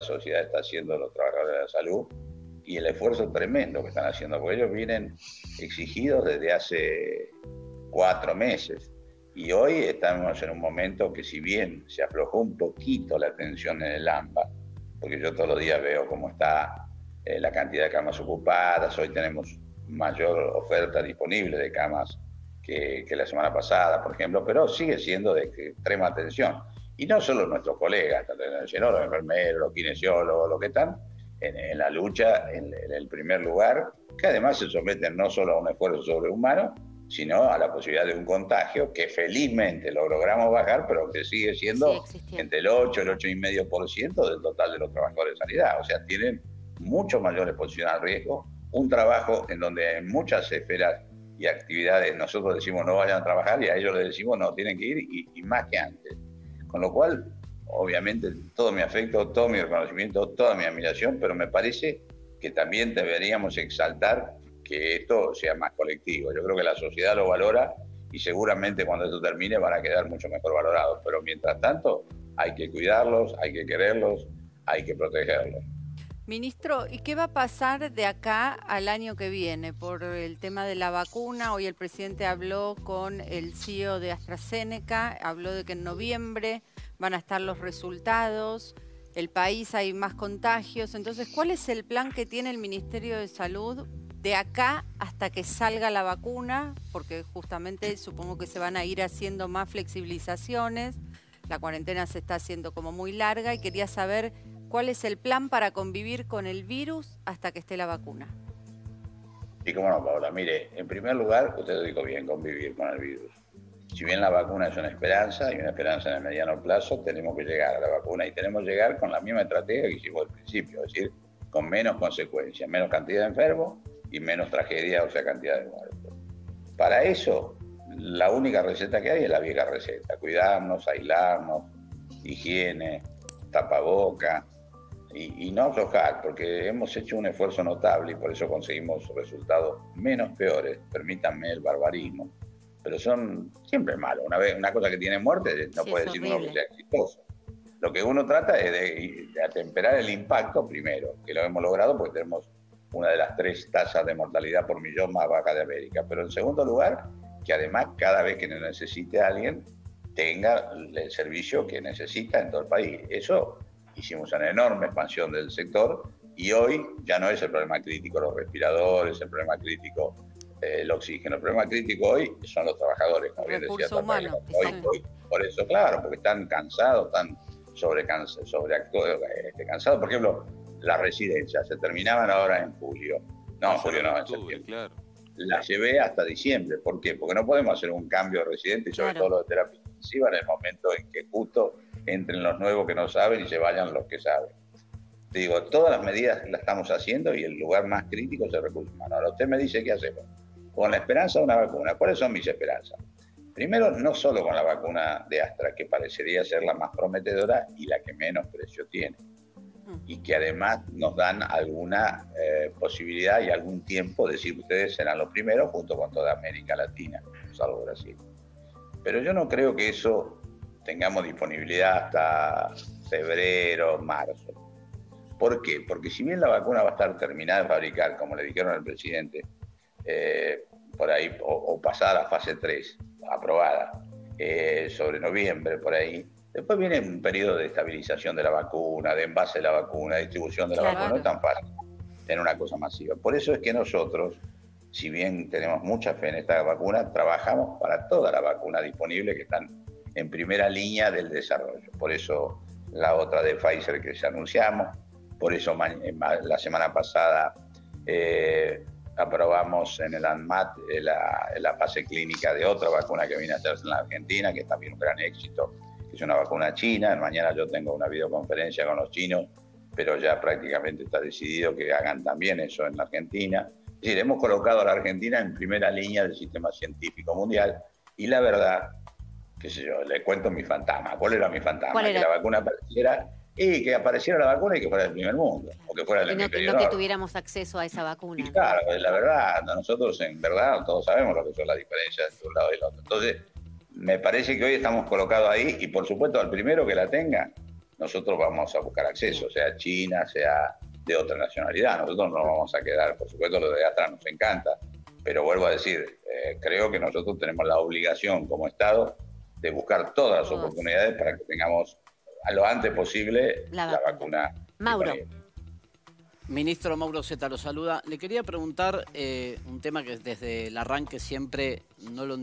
sociedad está haciendo los trabajadores de la salud y el esfuerzo tremendo que están haciendo, porque ellos vienen exigidos desde hace cuatro meses. Y hoy estamos en un momento que si bien se aflojó un poquito la tensión en el AMBA, porque yo todos los días veo cómo está eh, la cantidad de camas ocupadas, hoy tenemos mayor oferta disponible de camas que, que, la semana pasada, por ejemplo, pero sigue siendo de extrema atención. Y no solo nuestros colegas, los enfermeros, los kinesiólogos, los que están en, la lucha en, el primer lugar, que además se someten no solo a un esfuerzo sobrehumano, sino a la posibilidad de un contagio que felizmente lo logramos bajar, pero que sigue siendo entre el 8 y el 8,5% del total de los trabajadores de sanidad. O sea, tienen mucho mayor exposición al riesgo, un trabajo en donde en muchas esferas y actividades nosotros decimos no vayan a trabajar y a ellos les decimos no, tienen que ir y, y más que antes. Con lo cual, obviamente, todo mi afecto, todo mi reconocimiento, toda mi admiración, pero me parece que también deberíamos exaltar que esto sea más colectivo. Yo creo que la sociedad lo valora y seguramente cuando esto termine van a quedar mucho mejor valorados. Pero mientras tanto, hay que cuidarlos, hay que quererlos, hay que protegerlos. Ministro, ¿y qué va a pasar de acá al año que viene por el tema de la vacuna? Hoy el presidente habló con el CEO de AstraZeneca, habló de que en noviembre van a estar los resultados, el país hay más contagios, entonces, ¿cuál es el plan que tiene el Ministerio de Salud de acá hasta que salga la vacuna? Porque justamente supongo que se van a ir haciendo más flexibilizaciones, la cuarentena se está haciendo como muy larga y quería saber ¿Cuál es el plan para convivir con el virus hasta que esté la vacuna? Sí, cómo no, Paola. Mire, en primer lugar, usted lo dijo bien, convivir con el virus. Si bien la vacuna es una esperanza y una esperanza en el mediano plazo, tenemos que llegar a la vacuna y tenemos que llegar con la misma estrategia que hicimos al principio, es decir, con menos consecuencias, menos cantidad de enfermos y menos tragedia, o sea, cantidad de muertos. Para eso, la única receta que hay es la vieja receta, cuidarnos, aislarnos, higiene, tapaboca, y, no aflojar, porque hemos hecho un esfuerzo notable y por eso conseguimos resultados menos peores, permítanme el barbarismo, pero son siempre malos. Una, vez, una cosa que tiene muerte no puede decir uno que sea exitoso. Lo que uno trata es de, de, atemperar el impacto primero, que lo hemos logrado porque tenemos una de las tres tasas de mortalidad por millón más baja de América. Pero en segundo lugar, que además cada vez que necesite a alguien, tenga el servicio que necesita en todo el país. Eso hicimos una enorme expansión del sector y hoy ya no es el problema crítico los respiradores, el problema crítico eh, el oxígeno. El problema crítico hoy son los trabajadores, como bien decía humano, hoy, por eso, claro, porque están cansados, están sobre, sobre este, cansados. Por ejemplo, las residencias se terminaban ahora en julio. No, en julio no, en septiembre. Claro. La llevé hasta diciembre. ¿Por qué? Porque no podemos hacer un cambio de residente y sobre todo lo de terapia intensiva en el momento en que justo entren los nuevos que no saben y se vayan los que saben. Te digo, todas las medidas las estamos haciendo y el lugar más crítico es el recurso humano. Ahora usted me dice qué hacemos. Con la esperanza de una vacuna. ¿Cuáles son mis esperanzas? Primero, no solo con la vacuna de Astra, que parecería ser la más prometedora y la que menos precio tiene, y que además nos dan alguna eh, posibilidad y algún tiempo, decir ustedes serán los primeros junto con toda América Latina, salvo Brasil. Pero yo no creo que eso tengamos disponibilidad hasta febrero, marzo. ¿Por qué? Porque si bien la vacuna va a estar terminada de fabricar, como le dijeron al presidente, eh, por ahí, o, pasada a fase 3, aprobada, eh, sobre noviembre, por ahí, después viene un periodo de estabilización de la vacuna, de envase de la vacuna, distribución de la vacuna, no es tan fácil tener una cosa masiva. Por eso es que nosotros, si bien tenemos mucha fe en esta vacuna, trabajamos para toda la vacuna disponible que están en primera línea del desarrollo. Por eso la otra de Pfizer que ya anunciamos, por eso la semana pasada eh, aprobamos en el ANMAT eh, la, fase clínica de otra vacuna que viene a hacerse en la Argentina, que es también un gran éxito, que es una vacuna china. Mañana yo tengo una videoconferencia con los chinos, pero ya prácticamente está decidido que hagan también eso en la Argentina. Es decir, hemos colocado a la Argentina en primera línea del sistema científico mundial y la verdad qué sé yo, le cuento mi fantasma. ¿Cuál era mi fantasma? Que la vacuna apareciera y que apareciera la vacuna y que fuera del primer mundo, o que fuera del no, que, no que tuviéramos acceso a esa vacuna. Y claro, la verdad, nosotros en verdad todos sabemos lo que son las diferencias de un lado y del otro. Entonces, me parece que hoy estamos colocados ahí y por supuesto al primero que la tenga, nosotros vamos a buscar acceso, sea China, sea de otra nacionalidad. Nosotros no vamos a quedar, por supuesto, lo de atrás nos encanta, pero vuelvo a decir, eh, creo que nosotros tenemos la obligación como Estado de buscar todas las oportunidades para que tengamos a lo antes posible la, vacuna. Mauro. Ministro Mauro Zeta lo saluda. Le quería preguntar eh, un tema que desde el arranque siempre no lo